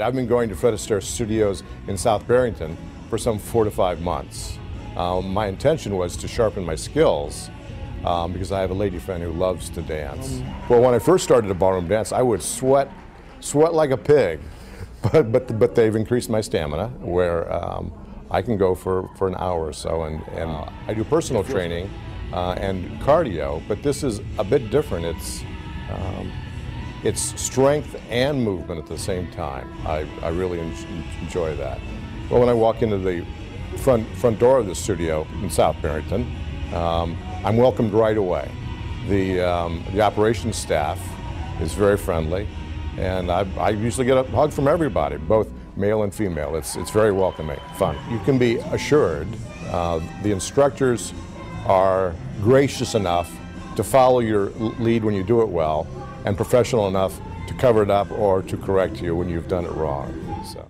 I've been going to Fred Astaire Studios in South Barrington for some four to five months. Um, my intention was to sharpen my skills um, because I have a lady friend who loves to dance. Well, when I first started a ballroom dance, I would sweat, sweat like a pig, but but but they've increased my stamina where um, I can go for, for an hour or so, and and I do personal training uh, and cardio, but this is a bit different. It's um, it's strength and movement at the same time. I, I really en- enjoy that. Well, when I walk into the front, front door of the studio in South Barrington, um, I'm welcomed right away. The, um, the operations staff is very friendly, and I, I usually get a hug from everybody, both male and female. It's, it's very welcoming, fun. You can be assured uh, the instructors are gracious enough to follow your lead when you do it well and professional enough to cover it up or to correct you when you've done it wrong. So.